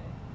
thing.